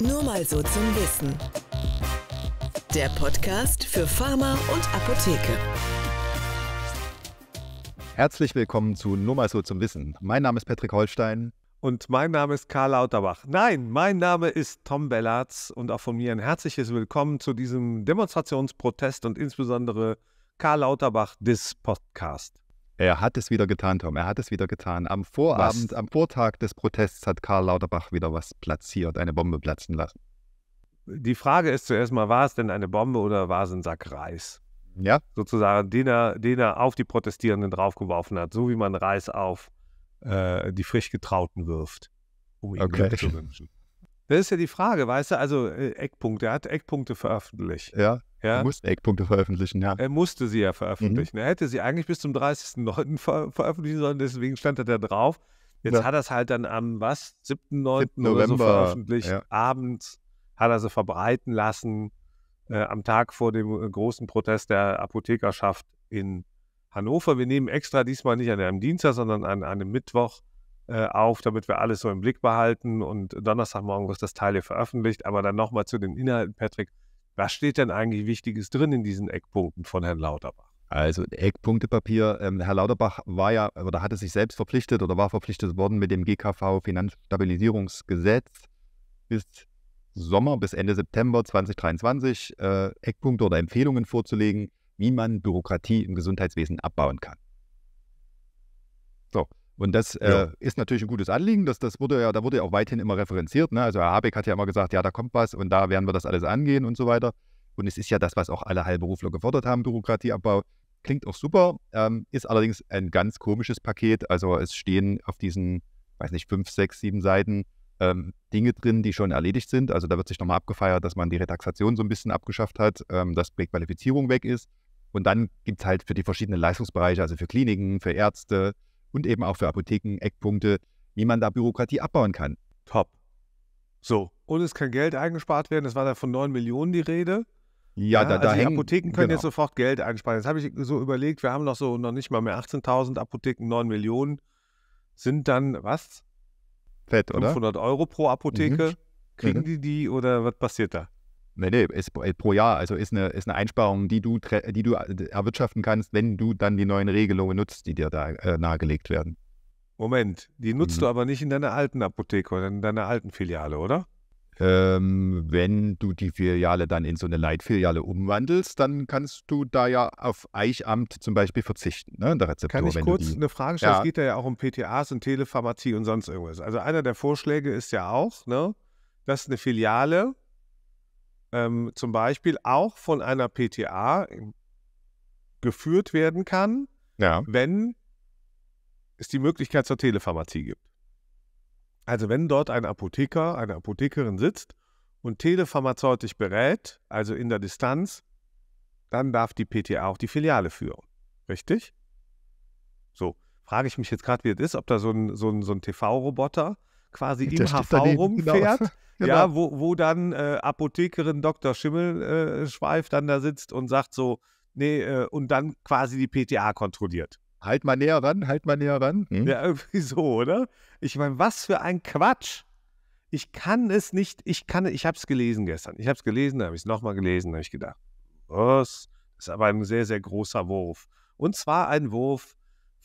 Nur mal so zum Wissen. Der Podcast für Pharma und Apotheke. Herzlich willkommen zu Nur mal so zum Wissen. Mein Name ist Patrick Holstein. Und mein Name ist Karl Lauterbach. Nein, mein Name ist Tom Bellatz und auch von mir ein herzliches Willkommen zu diesem Demonstrationsprotest und insbesondere Karl Lauterbach des Podcast. Er hat es wieder getan, Tom. Er hat es wieder getan. Am Vorabend, was? am Vortag des Protests hat Karl Lauterbach wieder was platziert, eine Bombe platzen lassen. Die Frage ist zuerst mal, war es denn eine Bombe oder war es ein Sack Reis? Ja. Sozusagen, den er, den er auf die Protestierenden draufgeworfen hat, so wie man Reis auf äh, die frisch Getrauten wirft, um ihnen okay. Glück zu wünschen. Das ist ja die Frage, weißt du, also äh, Eckpunkte, er hat Eckpunkte veröffentlicht. Ja. Ja? Er musste Eckpunkte veröffentlichen, ja. Er musste sie ja veröffentlichen. Mhm. Er hätte sie eigentlich bis zum 30.09. Ver veröffentlichen sollen, deswegen stand er da drauf. Jetzt ja. hat er es halt dann am, was, 7.9. oder so veröffentlicht. Ja. Abends hat er sie verbreiten lassen, äh, am Tag vor dem äh, großen Protest der Apothekerschaft in Hannover. Wir nehmen extra diesmal nicht an einem Dienstag, sondern an, an einem Mittwoch äh, auf, damit wir alles so im Blick behalten. Und Donnerstagmorgen wird das Teil hier veröffentlicht. Aber dann nochmal zu den Inhalten, Patrick. Was steht denn eigentlich Wichtiges drin in diesen Eckpunkten von Herrn Lauterbach? Also Eckpunktepapier, ähm, Herr Lauterbach war ja oder hatte sich selbst verpflichtet oder war verpflichtet worden mit dem GKV Finanzstabilisierungsgesetz bis Sommer, bis Ende September 2023 äh, Eckpunkte oder Empfehlungen vorzulegen, wie man Bürokratie im Gesundheitswesen abbauen kann. So, und das äh, ja. äh, ist natürlich ein gutes Anliegen. Das, das wurde ja, da wurde ja auch weithin immer referenziert. Ne? Also Herr Habeck hat ja immer gesagt, ja, da kommt was und da werden wir das alles angehen und so weiter. Und es ist ja das, was auch alle Heilberufler gefordert haben, Bürokratieabbau. Klingt auch super, ähm, ist allerdings ein ganz komisches Paket. Also es stehen auf diesen, weiß nicht, fünf, sechs, sieben Seiten ähm, Dinge drin, die schon erledigt sind. Also da wird sich nochmal abgefeiert, dass man die Retaxation so ein bisschen abgeschafft hat, ähm, dass Präqualifizierung weg ist. Und dann gibt es halt für die verschiedenen Leistungsbereiche, also für Kliniken, für Ärzte, und eben auch für Apotheken Eckpunkte, wie man da Bürokratie abbauen kann. Top. So, und es kann Geld eingespart werden. Es war da von 9 Millionen die Rede. Ja, ja da, da also hängen, die Apotheken können genau. jetzt sofort Geld einsparen. Jetzt habe ich so überlegt, wir haben noch so noch nicht mal mehr 18.000 Apotheken, 9 Millionen sind dann was? Fett, oder? 500 Euro pro Apotheke. Mhm. Kriegen mhm. die die oder was passiert da? Nee, nee, ist pro Jahr. Also ist eine, ist eine Einsparung, die du, die du erwirtschaften kannst, wenn du dann die neuen Regelungen nutzt, die dir da äh, nahegelegt werden. Moment, die nutzt mhm. du aber nicht in deiner alten Apotheke oder in deiner alten Filiale, oder? Ähm, wenn du die Filiale dann in so eine Leitfiliale umwandelst, dann kannst du da ja auf Eichamt zum Beispiel verzichten, ne, in der Rezeptur. Kann ich kurz eine Frage stellen? Ja. Es geht ja auch um PTAs und Telepharmazie und sonst irgendwas. Also einer der Vorschläge ist ja auch, ne, dass eine Filiale ähm, zum Beispiel auch von einer PTA geführt werden kann, ja. wenn es die Möglichkeit zur Telepharmazie gibt. Also wenn dort ein Apotheker, eine Apothekerin sitzt und telepharmazeutisch berät, also in der Distanz, dann darf die PTA auch die Filiale führen. Richtig? So, frage ich mich jetzt gerade, wie das ist, ob da so ein, so ein, so ein TV-Roboter quasi im HV genau. rumfährt. Genau. Genau. Ja, wo, wo dann äh, Apothekerin Dr. Schimmelschweif äh, dann da sitzt und sagt so, nee, äh, und dann quasi die PTA kontrolliert. Halt mal näher ran, halt mal näher ran. Hm? Ja, irgendwie so, oder? Ich meine, was für ein Quatsch. Ich kann es nicht, ich kann, ich habe es gelesen gestern. Ich habe es gelesen, dann habe ich es nochmal gelesen, habe ich gedacht, was? Das ist aber ein sehr, sehr großer Wurf. Und zwar ein Wurf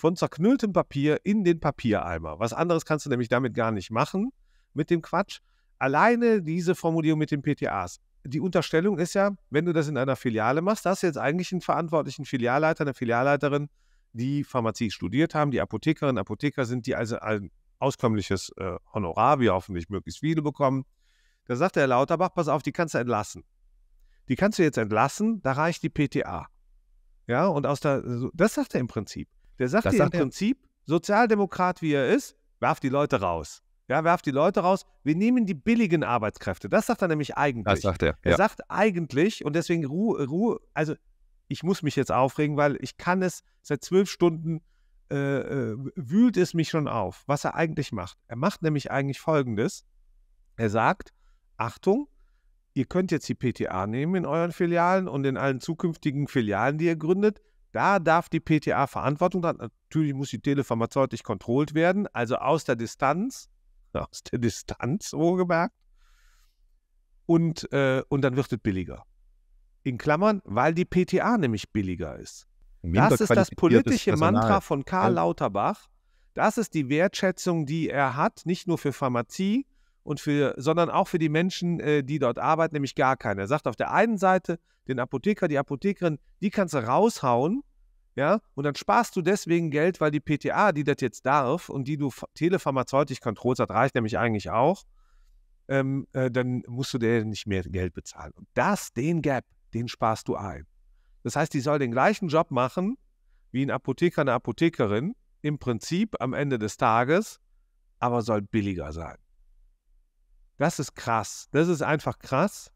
von zerknülltem Papier in den Papiereimer. Was anderes kannst du nämlich damit gar nicht machen mit dem Quatsch alleine diese Formulierung mit den PTAs. Die Unterstellung ist ja, wenn du das in einer Filiale machst, hast du jetzt eigentlich einen verantwortlichen Filialleiter, eine Filialleiterin, die Pharmazie studiert haben, die Apothekerinnen, Apotheker sind, die also ein auskömmliches äh, Honorar, wie hoffentlich möglichst viele bekommen. Da sagt der Herr Lauterbach, pass auf, die kannst du entlassen. Die kannst du jetzt entlassen, da reicht die PTA. Ja, und aus der, das sagt er im Prinzip. Der sagt das dir im Prinzip, Sozialdemokrat wie er ist, werf die Leute raus. Ja, werft die Leute raus. Wir nehmen die billigen Arbeitskräfte. Das sagt er nämlich eigentlich. Das sagt er. Ja. Er sagt eigentlich, und deswegen Ruhe, Ruhe, also ich muss mich jetzt aufregen, weil ich kann es seit zwölf Stunden äh, äh, wühlt es mich schon auf, was er eigentlich macht. Er macht nämlich eigentlich Folgendes. Er sagt, Achtung, ihr könnt jetzt die PTA nehmen in euren Filialen und in allen zukünftigen Filialen, die ihr gründet. Da darf die PTA Verantwortung haben. Natürlich muss die telepharmazeutisch kontrolliert werden, also aus der Distanz aus der Distanz, wohlgemerkt. und, äh, und dann wird es billiger. In Klammern, weil die PTA nämlich billiger ist. Das ist das politische Personal. Mantra von Karl Lauterbach. Das ist die Wertschätzung, die er hat, nicht nur für Pharmazie, und für, sondern auch für die Menschen, äh, die dort arbeiten, nämlich gar keine. Er sagt auf der einen Seite, den Apotheker, die Apothekerin, die kannst du raushauen, ja, und dann sparst du deswegen Geld, weil die PTA, die das jetzt darf und die du telepharmazeutisch kontrollst, das reicht nämlich eigentlich auch, ähm, äh, dann musst du dir nicht mehr Geld bezahlen. Und das, den Gap, den sparst du ein. Das heißt, die soll den gleichen Job machen wie ein Apotheker, eine Apothekerin, im Prinzip am Ende des Tages, aber soll billiger sein. Das ist krass. Das ist einfach krass.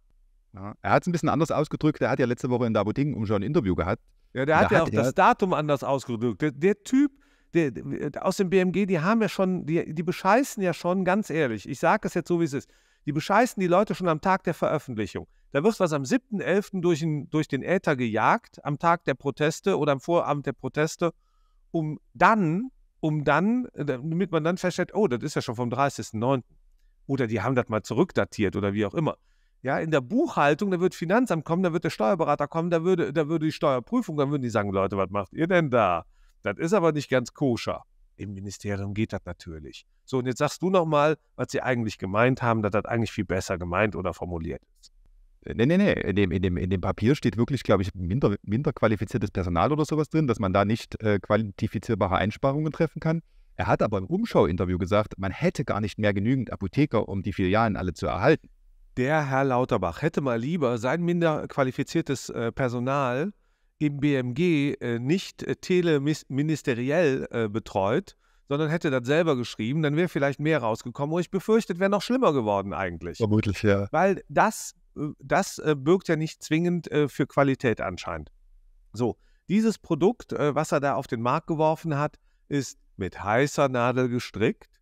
Ja, er hat es ein bisschen anders ausgedrückt. Er hat ja letzte Woche in der Apothekenumschau ein Interview gehabt. Ja, der hat ja auch das Datum anders ausgedrückt. Der, der Typ der, der, aus dem BMG, die haben ja schon, die, die bescheißen ja schon, ganz ehrlich, ich sage es jetzt so, wie es ist, die bescheißen die Leute schon am Tag der Veröffentlichung. Da wird was am 7.11. Durch, durch den Äther gejagt, am Tag der Proteste oder am Vorabend der Proteste, um dann, um dann, damit man dann feststellt, oh, das ist ja schon vom 30.09. Oder die haben das mal zurückdatiert oder wie auch immer. Ja, in der Buchhaltung, da wird Finanzamt kommen, da wird der Steuerberater kommen, da würde, da würde die Steuerprüfung, dann würden die sagen, Leute, was macht ihr denn da? Das ist aber nicht ganz koscher. Im Ministerium geht das natürlich. So, und jetzt sagst du nochmal, was sie eigentlich gemeint haben, dass das eigentlich viel besser gemeint oder formuliert ist. Nee, nee, nee. In dem, in dem, in dem Papier steht wirklich, glaube ich, minder, minder qualifiziertes Personal oder sowas drin, dass man da nicht äh, quantifizierbare Einsparungen treffen kann. Er hat aber im Umschau-Interview gesagt, man hätte gar nicht mehr genügend Apotheker, um die Filialen alle zu erhalten. Der Herr Lauterbach hätte mal lieber sein minder qualifiziertes äh, Personal im BMG äh, nicht äh, teleministeriell betreut, sondern hätte das selber geschrieben, dann wäre vielleicht mehr rausgekommen. Und ich befürchte, es wäre noch schlimmer geworden eigentlich. Vermutlich, ja. Weil das, das birgt ja nicht zwingend für Qualität anscheinend. So, dieses Produkt, was er da auf den Markt geworfen hat, ist mit heißer Nadel gestrickt,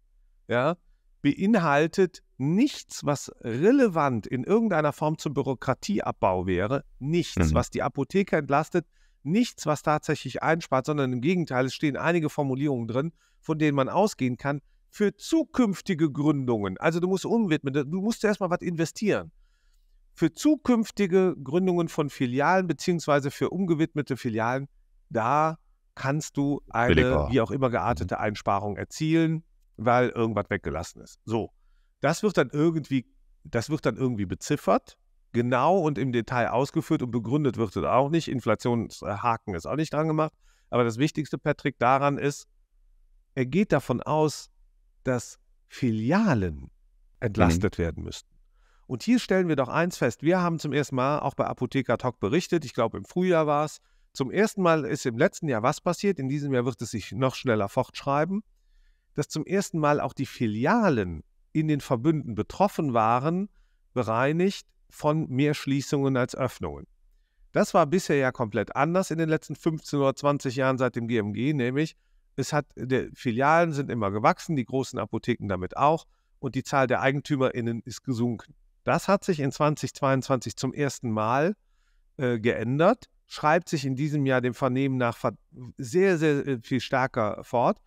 ja, beinhaltet nichts, was relevant in irgendeiner Form zum Bürokratieabbau wäre, nichts, mhm. was die Apotheker entlastet, nichts, was tatsächlich einspart, sondern im Gegenteil, es stehen einige Formulierungen drin, von denen man ausgehen kann, für zukünftige Gründungen. Also du musst umwidmen, du musst erstmal was investieren. Für zukünftige Gründungen von Filialen beziehungsweise für umgewidmete Filialen, da kannst du eine, Billiger. wie auch immer geartete mhm. Einsparung erzielen, weil irgendwas weggelassen ist. So, das wird dann irgendwie, das wird dann irgendwie beziffert, genau und im Detail ausgeführt und begründet wird es auch nicht. Inflationshaken ist auch nicht dran gemacht. Aber das Wichtigste, Patrick, daran ist, er geht davon aus, dass Filialen entlastet mhm. werden müssten. Und hier stellen wir doch eins fest. Wir haben zum ersten Mal auch bei Apotheker Talk berichtet, ich glaube im Frühjahr war es, zum ersten Mal ist im letzten Jahr was passiert, in diesem Jahr wird es sich noch schneller fortschreiben, dass zum ersten Mal auch die Filialen in den Verbünden betroffen waren, bereinigt von mehr Schließungen als Öffnungen. Das war bisher ja komplett anders in den letzten 15 oder 20 Jahren seit dem GMG, nämlich es hat, die Filialen sind immer gewachsen, die großen Apotheken damit auch und die Zahl der EigentümerInnen ist gesunken. Das hat sich in 2022 zum ersten Mal äh, geändert schreibt sich in diesem Jahr dem Vernehmen nach sehr, sehr äh, viel stärker fort.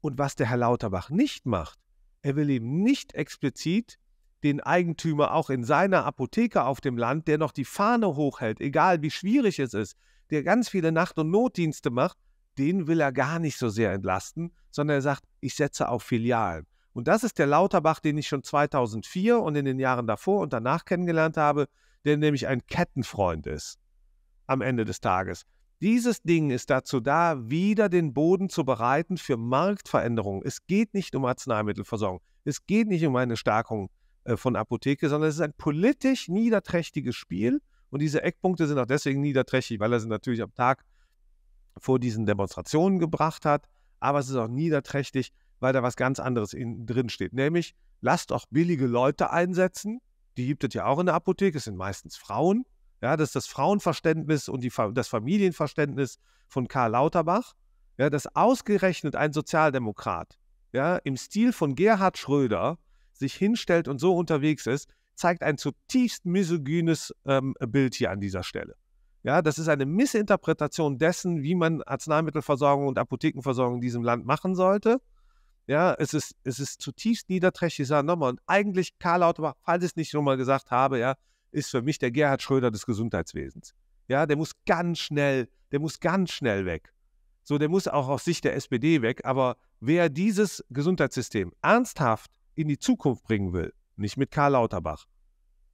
Und was der Herr Lauterbach nicht macht, er will eben nicht explizit den Eigentümer auch in seiner Apotheke auf dem Land, der noch die Fahne hochhält, egal wie schwierig es ist, der ganz viele Nacht- und Notdienste macht, den will er gar nicht so sehr entlasten, sondern er sagt, ich setze auf Filialen. Und das ist der Lauterbach, den ich schon 2004 und in den Jahren davor und danach kennengelernt habe, der nämlich ein Kettenfreund ist am Ende des Tages. Dieses Ding ist dazu da, wieder den Boden zu bereiten für Marktveränderungen. Es geht nicht um Arzneimittelversorgung. Es geht nicht um eine Stärkung äh, von Apotheke, sondern es ist ein politisch niederträchtiges Spiel. Und diese Eckpunkte sind auch deswegen niederträchtig, weil er sie natürlich am Tag vor diesen Demonstrationen gebracht hat. Aber es ist auch niederträchtig, weil da was ganz anderes in, drin steht. Nämlich, lasst auch billige Leute einsetzen. Die gibt es ja auch in der Apotheke. Es sind meistens Frauen. Ja, das ist das Frauenverständnis und die, das Familienverständnis von Karl Lauterbach. Ja, dass ausgerechnet ein Sozialdemokrat ja, im Stil von Gerhard Schröder sich hinstellt und so unterwegs ist, zeigt ein zutiefst misogynes ähm, Bild hier an dieser Stelle. Ja, das ist eine Missinterpretation dessen, wie man Arzneimittelversorgung und Apothekenversorgung in diesem Land machen sollte. Ja, es ist, es ist zutiefst niederträchtig, ich sage nochmal, und eigentlich Karl Lauterbach, falls ich es nicht schon mal gesagt habe, ja, ist für mich der Gerhard Schröder des Gesundheitswesens. Ja, der muss ganz schnell, der muss ganz schnell weg. So, der muss auch aus Sicht der SPD weg. Aber wer dieses Gesundheitssystem ernsthaft in die Zukunft bringen will, nicht mit Karl Lauterbach,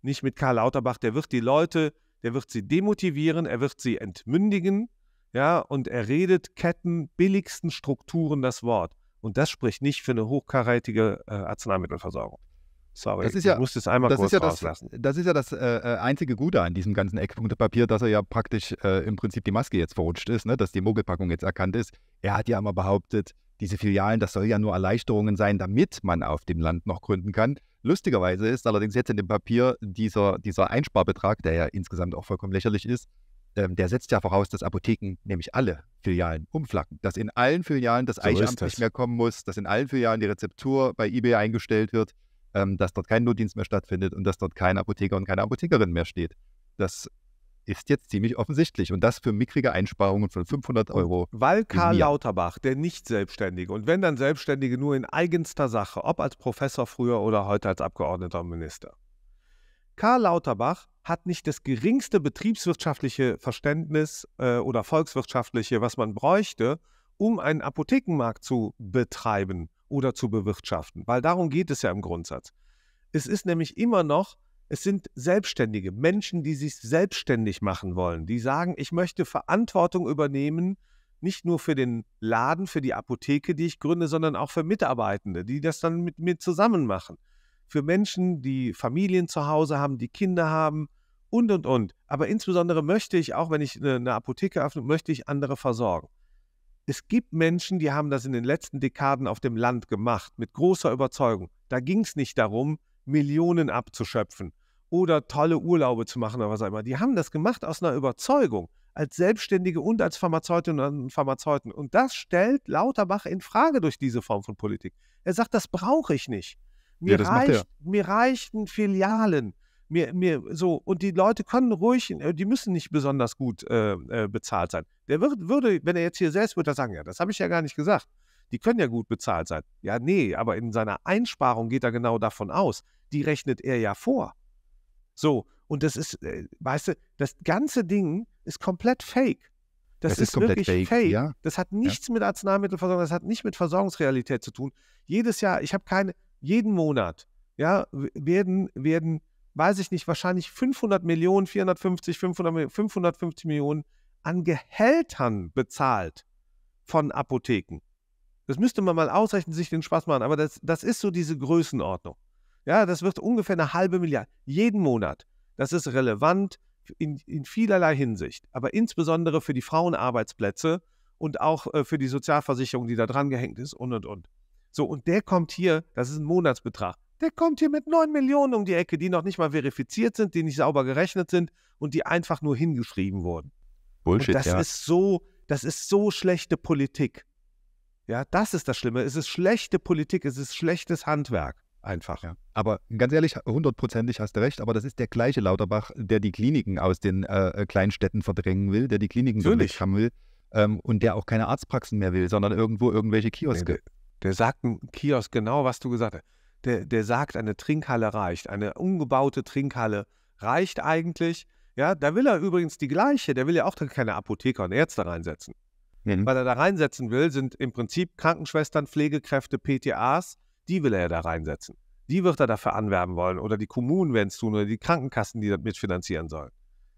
nicht mit Karl Lauterbach, der wird die Leute, der wird sie demotivieren, er wird sie entmündigen, ja, und er redet Ketten, billigsten Strukturen das Wort. Und das spricht nicht für eine hochkarätige äh, Arzneimittelversorgung. Sorry, das ist ja, ich einmal kurz ist ja das, rauslassen. das ist ja das äh, äh, einzige Gute an diesem ganzen Eckpunktepapier, dass er ja praktisch äh, im Prinzip die Maske jetzt verrutscht ist, ne? dass die Mogelpackung jetzt erkannt ist. Er hat ja immer behauptet, diese Filialen, das soll ja nur Erleichterungen sein, damit man auf dem Land noch gründen kann. Lustigerweise ist allerdings jetzt in dem Papier dieser, dieser Einsparbetrag, der ja insgesamt auch vollkommen lächerlich ist, ähm, der setzt ja voraus, dass Apotheken nämlich alle Filialen umflacken. Dass in allen Filialen das So Eichamt das. nicht mehr kommen muss, dass in allen Filialen die Rezeptur bei eBay eingestellt wird, ähm, dass dort kein Notdienst mehr stattfindet und dass dort kein Apotheker und keine Apothekerin mehr steht. Das ist jetzt ziemlich offensichtlich und das für mickrige Einsparungen von 500 Euro. Weil Karl. Lauterbach, der Nicht-Selbstständige, und wenn dann Selbstständige nur in eigenster Sache, ob als Professor früher oder heute als Abgeordneter und Minister. Karl Lauterbach hat nicht das geringste betriebswirtschaftliche Verständnis äh, oder volkswirtschaftliche, was man bräuchte, um einen Apothekenmarkt zu betreiben oder zu bewirtschaften. Weil darum geht es ja im Grundsatz. Es ist nämlich immer noch, es sind Selbstständige, Menschen, die sich selbstständig machen wollen, die sagen, ich möchte Verantwortung übernehmen, nicht nur für den Laden, für die Apotheke, die ich gründe, sondern auch für Mitarbeitende, die das dann mit mir zusammen machen. Für Menschen, die Familien zu Hause haben, die Kinder haben und, und, und. Aber insbesondere möchte ich, auch wenn ich eine, Apotheke öffne, möchte ich andere versorgen. Es gibt Menschen, die haben das in den letzten Dekaden auf dem Land gemacht, mit großer Überzeugung. Da ging es nicht darum, Millionen abzuschöpfen oder tolle Urlaube zu machen oder was auch immer. Die haben das gemacht aus einer Überzeugung, als Selbstständige und als Pharmazeutinnen und Pharmazeuten. Und das stellt Lauterbach in Frage durch diese Form von Politik. Er sagt, das brauche ich nicht. Mir, Ja, reicht, mir reichten Filialen. Mir, mir so, und die Leute können ruhig, äh, die müssen nicht besonders gut äh, äh, bezahlt sein. Der wird, würde, wenn er jetzt hier selbst würde er sagen, ja, das habe ich ja gar nicht gesagt. Die können ja gut bezahlt sein. Ja, nee, aber in seiner Einsparung geht er genau davon aus. Die rechnet er ja vor. So, und das ist, äh, weißt du, das ganze Ding ist komplett fake. Das, Das ist, ist wirklich fake, fake. ja. Das hat nichts mit Arzneimittelversorgung, das hat nicht mit Versorgungsrealität zu tun. Jedes Jahr, ich habe keine, jeden Monat, ja, werden, werden, weiß ich nicht, wahrscheinlich 500 Millionen, 450, 500, Mil- 550 Millionen an Gehältern bezahlt von Apotheken. Das müsste man mal ausrechnen, sich den Spaß machen, aber das, das ist so diese Größenordnung. Ja, das wird ungefähr eine halbe Milliarde jeden Monat. Das ist relevant in, in vielerlei Hinsicht, aber insbesondere für die Frauenarbeitsplätze und auch äh, für die Sozialversicherung, die da dran gehängt ist und und und. So, und der kommt hier, das ist ein Monatsbetrag, der kommt hier mit 9 Millionen um die Ecke, die noch nicht mal verifiziert sind, die nicht sauber gerechnet sind und die einfach nur hingeschrieben wurden. Bullshit, und das ja. ist so, das ist so schlechte Politik. Ja, das ist das Schlimme. Es ist schlechte Politik, es ist schlechtes Handwerk. Einfach. Ja. Aber ganz ehrlich, hundertprozentig hast du recht, aber das ist der gleiche Lauterbach, der die Kliniken aus den äh, Kleinstädten verdrängen will, der die Kliniken Natürlich. weghaben will ähm, und der auch keine Arztpraxen mehr will, sondern irgendwo irgendwelche Nee, Kioske. der, der sagt ein Kiosk genau, was du gesagt hast. Der, der sagt, eine Trinkhalle reicht. Eine umgebaute Trinkhalle reicht eigentlich. Ja, da will er übrigens die gleiche. Der will ja auch keine Apotheker und Ärzte reinsetzen. Mhm. Was er da reinsetzen will, sind im Prinzip Krankenschwestern, Pflegekräfte, PTAs. Die will er ja da reinsetzen. Die wird er dafür anwerben wollen. Oder die Kommunen werden es tun oder die Krankenkassen, die das mitfinanzieren sollen.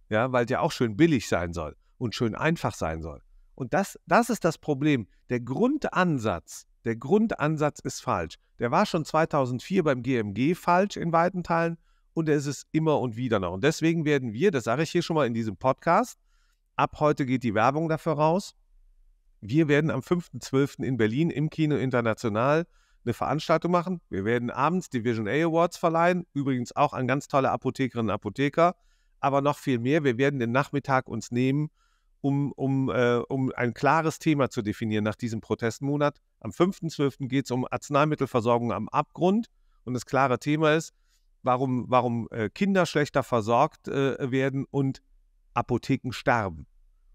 Ja, weil es ja auch schön billig sein soll und schön einfach sein soll. Und das, das ist das Problem. Der Grundansatz, der Grundansatz ist falsch. Der war schon 2004 beim GMG falsch in weiten Teilen und er ist es immer und wieder noch. Und deswegen werden wir, das sage ich hier schon mal in diesem Podcast, ab heute geht die Werbung dafür raus. Wir werden am 5.12. in Berlin im Kino International eine Veranstaltung machen. Wir werden abends Division A Awards verleihen, übrigens auch an ganz tolle Apothekerinnen und Apotheker, aber noch viel mehr. Wir werden den Nachmittag uns nehmen, um, um, äh, um ein klares Thema zu definieren nach diesem Protestmonat. Am 5.12. geht es um Arzneimittelversorgung am Abgrund und das klare Thema ist, warum, warum äh, Kinder schlechter versorgt äh, werden und Apotheken sterben.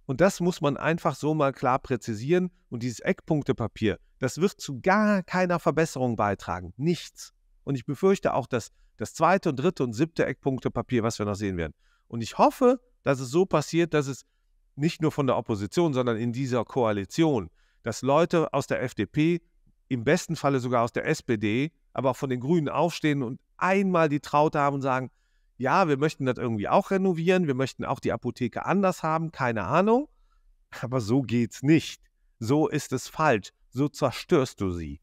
Und das muss man einfach so mal klar präzisieren. Und dieses Eckpunktepapier, das wird zu gar keiner Verbesserung beitragen. Nichts. Und ich befürchte auch, dass das zweite und dritte und siebte Eckpunktepapier, was wir noch sehen werden. Und ich hoffe, dass es so passiert, dass es nicht nur von der Opposition, sondern in dieser Koalition, dass Leute aus der FDP, im besten Falle sogar aus der SPD, aber auch von den Grünen aufstehen und einmal die Traute haben und sagen, ja, wir möchten das irgendwie auch renovieren, wir möchten auch die Apotheke anders haben, keine Ahnung, aber so geht's nicht. So ist es falsch, so zerstörst du sie.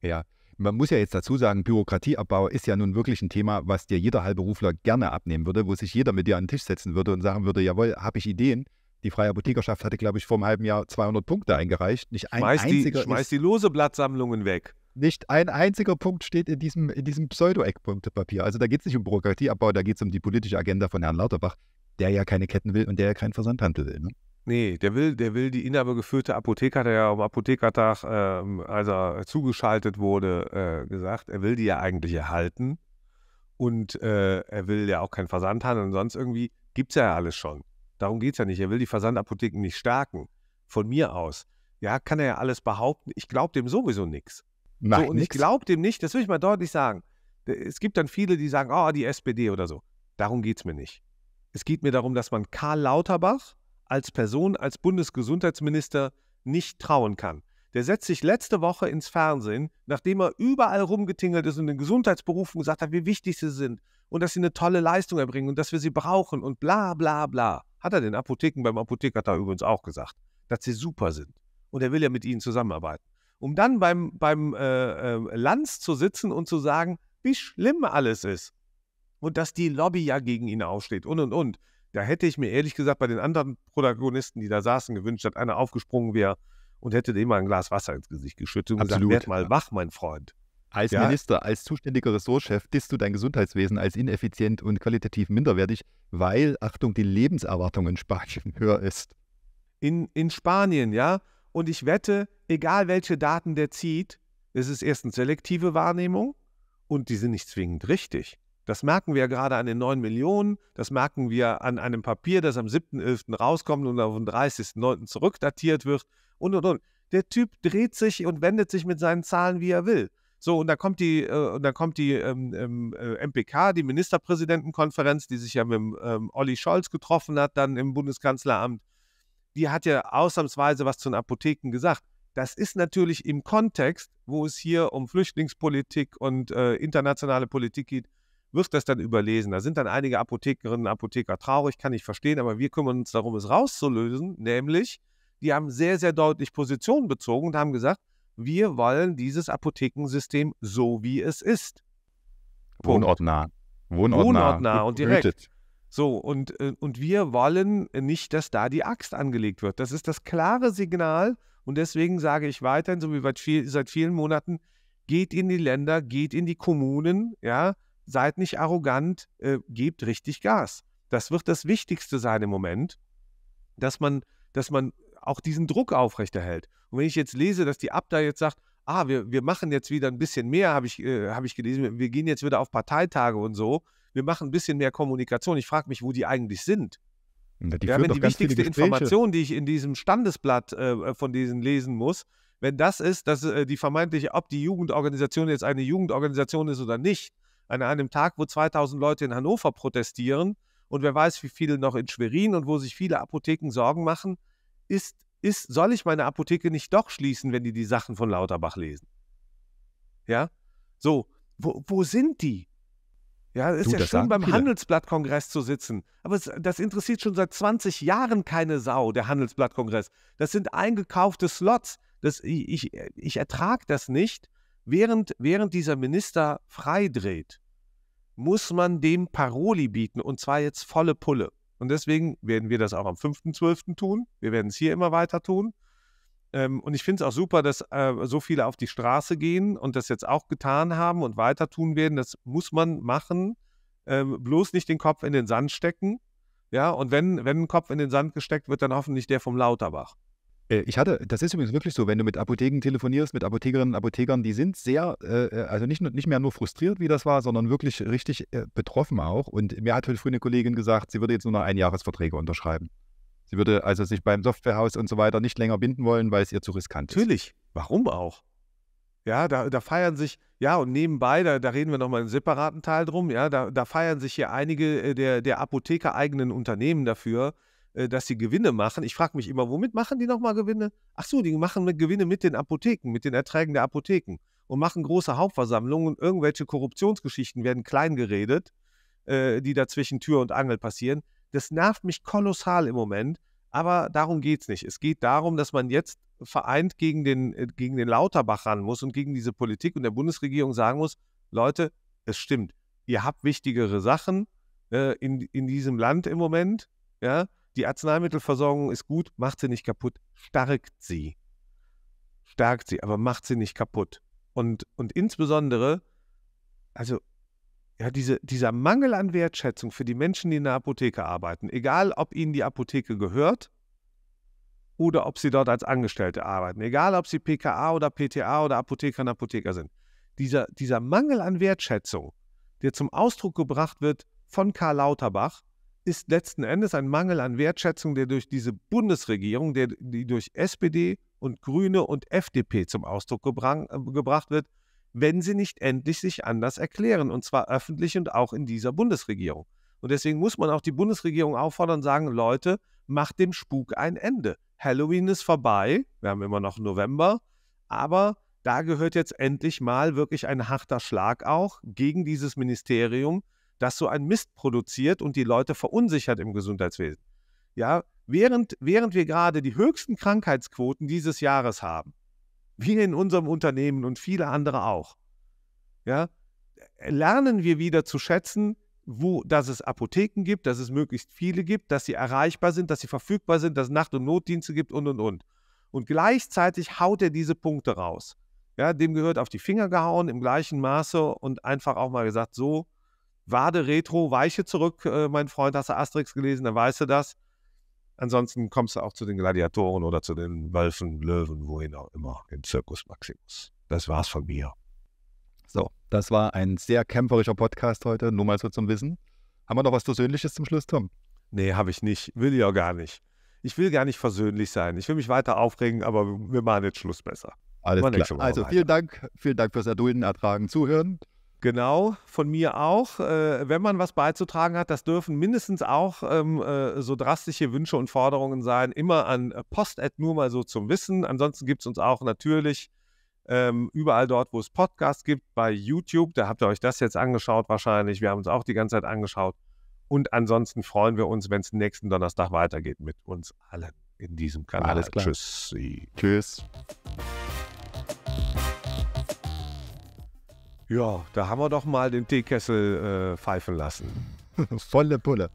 Ja, man muss ja jetzt dazu sagen, Bürokratieabbau ist ja nun wirklich ein Thema, was dir jeder Heilberufler gerne abnehmen würde, wo sich jeder mit dir an den Tisch setzen würde und sagen würde, jawohl, habe ich Ideen. Die Freie Apothekerschaft hatte, glaube ich, vor einem halben Jahr 200 Punkte eingereicht. Nicht ein schmeiß einziger die, schmeiß die lose Blattsammlungen weg. Nicht ein einziger Punkt steht in diesem, in diesem Pseudo-Eckpunktepapier. Also da geht es nicht um Bürokratieabbau, da geht es um die politische Agenda von Herrn Lauterbach, der ja keine Ketten will und der ja keinen Versandhandel will. Ne? Nee, der will, der will die inhabergeführte Apotheke, hat er ja am Apothekertag, ähm, als er zugeschaltet wurde, äh, gesagt, er will die ja eigentlich erhalten. Und äh, er will ja auch keinen Versandhandel und sonst irgendwie gibt es ja alles schon. Darum geht es ja nicht. Er will die Versandapotheken nicht stärken. Von mir aus. Ja, kann er ja alles behaupten. Ich glaube dem sowieso nichts. Nein, so, und ich glaube dem nicht, das will ich mal deutlich sagen. Es gibt dann viele, die sagen, oh, die SPD oder so. Darum geht es mir nicht. Es geht mir darum, dass man Karl Lauterbach als Person, als Bundesgesundheitsminister nicht trauen kann. Der setzt sich letzte Woche ins Fernsehen, nachdem er überall rumgetingelt ist und in den Gesundheitsberufen gesagt hat, wie wichtig sie sind und dass sie eine tolle Leistung erbringen und dass wir sie brauchen und bla bla bla. Hat er den Apotheken beim Apothekertag übrigens auch gesagt, dass sie super sind. Und er will ja mit ihnen zusammenarbeiten um dann beim, beim äh, äh, Lanz zu sitzen und zu sagen, wie schlimm alles ist. Und dass die Lobby ja gegen ihn aufsteht und und und. Da hätte ich mir ehrlich gesagt bei den anderen Protagonisten, die da saßen, gewünscht, dass einer aufgesprungen wäre und hätte dem mal ein Glas Wasser ins Gesicht geschüttet und Absolut. gesagt, werd mal wach, mein Freund. Als Ja. Minister, als zuständiger Ressortchef disst du dein Gesundheitswesen als ineffizient und qualitativ minderwertig, weil, Achtung, die Lebenserwartung in Spanien höher ist. in, in Spanien, ja. Und ich wette, egal welche Daten der zieht, es ist erstens selektive Wahrnehmung und die sind nicht zwingend richtig. Das merken wir ja gerade an den 9 Millionen, das merken wir an einem Papier, das am 7.11. rauskommt und auf den 30.09. zurückdatiert wird und und und. Der Typ dreht sich und wendet sich mit seinen Zahlen, wie er will. So, und da kommt die, äh, und dann kommt die ähm, ähm, äh, MPK, die Ministerpräsidentenkonferenz, die sich ja mit ähm, Olli Scholz getroffen hat, dann im Bundeskanzleramt die hat ja ausnahmsweise was zu den Apotheken gesagt. Das ist natürlich im Kontext, wo es hier um Flüchtlingspolitik und äh, internationale Politik geht, wird das dann überlesen. Da sind dann einige Apothekerinnen und Apotheker traurig, kann ich verstehen, aber wir kümmern uns darum, es rauszulösen, nämlich die haben sehr, sehr deutlich Position bezogen und haben gesagt, wir wollen dieses Apothekensystem so, wie es ist. Punkt. Wohnortnah. Wohnortnah, Wohnortnah und direkt. behütet. So, und, äh, und wir wollen nicht, dass da die Axt angelegt wird. Das ist das klare Signal. Und deswegen sage ich weiterhin, so wie viel, seit vielen Monaten, geht in die Länder, geht in die Kommunen, ja, seid nicht arrogant, äh, gebt richtig Gas. Das wird das Wichtigste sein im Moment, dass man, dass man auch diesen Druck aufrechterhält. Und wenn ich jetzt lese, dass die Abda jetzt sagt, ah, wir, wir machen jetzt wieder ein bisschen mehr, habe ich, äh, hab ich gelesen, wir gehen jetzt wieder auf Parteitage und so, wir machen ein bisschen mehr Kommunikation. Ich frage mich, wo die eigentlich sind. Ja, die ja, wenn die wichtigste. Information, die ich in diesem Standesblatt äh, von diesen lesen muss, wenn das ist, dass äh, die vermeintliche, ob die Jugendorganisation jetzt eine Jugendorganisation ist oder nicht, an einem Tag, wo 2000 Leute in Hannover protestieren und wer weiß, wie viele noch in Schwerin und wo sich viele Apotheken Sorgen machen, ist, ist, soll ich meine Apotheke nicht doch schließen, wenn die die Sachen von Lauterbach lesen? Ja? So, wo, wo sind die? Ja, es ist Du, ja schön, beim. Handelsblattkongress zu sitzen. Aber es, das interessiert schon seit 20 Jahren keine Sau, der Handelsblattkongress. Das sind eingekaufte Slots. Das, ich ich, ich ertrage das nicht. Während, während dieser Minister freidreht, muss man dem Paroli bieten und zwar jetzt volle Pulle. Und deswegen werden wir das auch am 5.12. tun. Wir werden es hier immer weiter tun. Ähm, und ich finde es auch super, dass äh, so viele auf die Straße gehen und das jetzt auch getan haben und weiter tun werden. Das muss man machen. Ähm, bloß nicht den Kopf in den Sand stecken. Ja, und wenn, wenn ein Kopf in den Sand gesteckt wird, dann hoffentlich der vom Lauterbach. Äh, Ich hatte, das ist übrigens wirklich so, wenn du mit Apotheken telefonierst, mit Apothekerinnen und Apothekern, die sind sehr, äh, äh, also nicht, nicht mehr nur frustriert, wie das war, sondern wirklich richtig äh, betroffen auch. Und mir hat heute früh eine Kollegin gesagt, sie würde jetzt nur noch Einjahresverträge unterschreiben. Sie würde also sich beim Softwarehaus und so weiter nicht länger binden wollen, weil es ihr zu riskant ist. Natürlich. Warum auch? Ja, da, da feiern sich, ja, und nebenbei, da, da reden wir nochmal einen separaten Teil drum, ja, da, da feiern sich hier einige äh, der, der Apotheker-eigenen Unternehmen dafür, dass sie Gewinne machen. Ich frage mich immer, womit machen die nochmal Gewinne? Ach so, die machen Gewinne mit den Apotheken, mit den Erträgen der Apotheken und machen große Hauptversammlungen und irgendwelche Korruptionsgeschichten werden klein geredet, äh, die da zwischen Tür und Angel passieren. Das nervt mich kolossal im Moment, aber darum geht es nicht. Es geht darum, dass man jetzt vereint gegen den, äh, gegen den Lauterbach ran muss und gegen diese Politik und der Bundesregierung sagen muss, Leute, es stimmt, ihr habt wichtigere Sachen äh, in, in diesem Land im Moment. Ja? Die Arzneimittelversorgung ist gut, macht sie nicht kaputt, stärkt sie. Stärkt sie, aber macht sie nicht kaputt. Und, und insbesondere, also ja, diese, dieser Mangel an Wertschätzung für die Menschen, die in der Apotheke arbeiten, egal ob ihnen die Apotheke gehört oder ob sie dort als Angestellte arbeiten, egal ob sie PKA oder PTA oder Apotheker und Apotheker sind, dieser, dieser Mangel an Wertschätzung, der zum Ausdruck gebracht wird von Karl Lauterbach, ist letzten Endes ein Mangel an Wertschätzung, der durch diese Bundesregierung, der, die durch SPD und Grüne und FDP zum Ausdruck gebrang, äh, gebracht wird, wenn sie nicht endlich sich anders erklären, und zwar öffentlich und auch in dieser Bundesregierung. Und deswegen muss man auch die Bundesregierung auffordern und sagen, Leute, macht dem Spuk ein Ende. Halloween ist vorbei, wir haben immer noch November, aber da gehört jetzt endlich mal wirklich ein harter Schlag auch gegen dieses Ministerium, das so ein Mist produziert und die Leute verunsichert im Gesundheitswesen. Ja, während, während wir gerade die höchsten Krankheitsquoten dieses Jahres haben, wir in unserem Unternehmen und viele andere auch, ja, lernen wir wieder zu schätzen, wo, dass es Apotheken gibt, dass es möglichst viele gibt, dass sie erreichbar sind, dass sie verfügbar sind, dass es Nacht- und Notdienste gibt und und und. Und gleichzeitig haut er diese Punkte raus. Ja, dem gehört auf die Finger gehauen im gleichen Maße und einfach auch mal gesagt, so, Wade Retro, weiche zurück, äh, mein Freund, hast du Asterix gelesen, dann weißt du das. Ansonsten kommst du auch zu den Gladiatoren oder zu den Wölfen, Löwen, wohin auch immer, im Circus Maximus. Das war's von mir. So, das war ein sehr kämpferischer Podcast heute, nur mal so zum Wissen. Haben wir noch was Persönliches zum Schluss, Tom? Nee, habe ich nicht. Will ich auch gar nicht. Ich will gar nicht versöhnlich sein. Ich will mich weiter aufregen, aber wir machen jetzt Schluss besser. Alles klar. Also vielen Dank, vielen Dank fürs Erdulden, Ertragen, Zuhören. Genau, von mir auch. Äh, wenn man was beizutragen hat, das dürfen mindestens auch ähm, äh, so drastische Wünsche und Forderungen sein. Immer an äh, post nur mal so zum Wissen. Ansonsten gibt es uns auch natürlich ähm, überall dort, wo es Podcasts gibt, bei YouTube. Da habt ihr euch das jetzt angeschaut wahrscheinlich. Wir haben uns auch die ganze Zeit angeschaut. Und ansonsten freuen wir uns, wenn es nächsten Donnerstag weitergeht mit uns allen in diesem Kanal. Alles klar. Tschüss. Tschüss. Ja, da haben wir doch mal den Teekessel äh, pfeifen lassen. Volle Pulle.